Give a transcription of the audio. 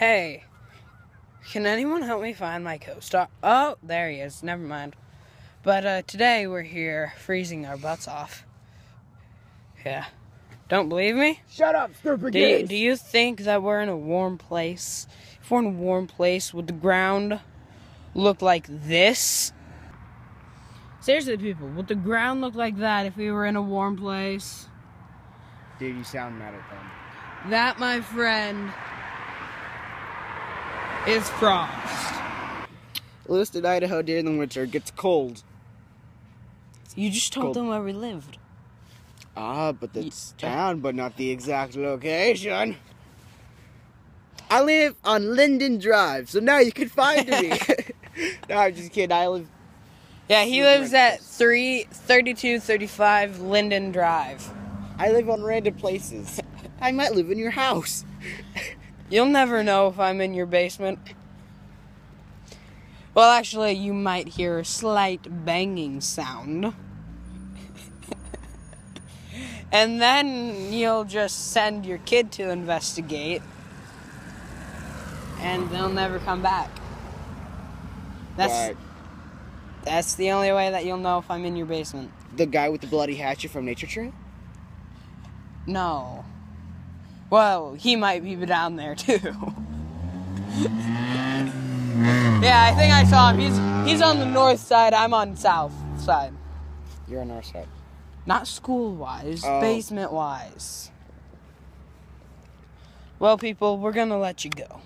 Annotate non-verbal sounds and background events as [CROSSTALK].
Hey, can anyone help me find my co-star? Oh, there he is. Never mind. But uh, today we're here freezing our butts off. Yeah. Don't believe me? Shut up, stupid Do you, do you think that we're in a warm place? If we're in a warm place, would the ground look like this? Seriously, people, would the ground look like that if we were in a warm place? Dude, you sound mad at them. That, my friend, is frost. Lewiston, Idaho during the winter gets cold. You just told Cold. them where we lived. Ah, but Ye- that's town, but not the exact location. I live on Linden Drive, so now you can find me. [LAUGHS] [LAUGHS] no, I'm just kidding. I live. Yeah, he lives at nice. 3, 3235 Linden Drive. I live on random places. I might live in your house. [LAUGHS] You'll never know if I'm in your basement. Well, actually, you might hear a slight banging sound. [LAUGHS] and then you'll just send your kid to investigate. And they'll never come back. That's Right. that's the only way that you'll know if I'm in your basement. the guy with the bloody hatchet from Nature Trail. No. Well, he might be down there too. yeah, I think I saw him. He's he's on the north side. I'm on south side. You're on our side. Not school wise, Oh. basement wise. Well, people, we're gonna let you go.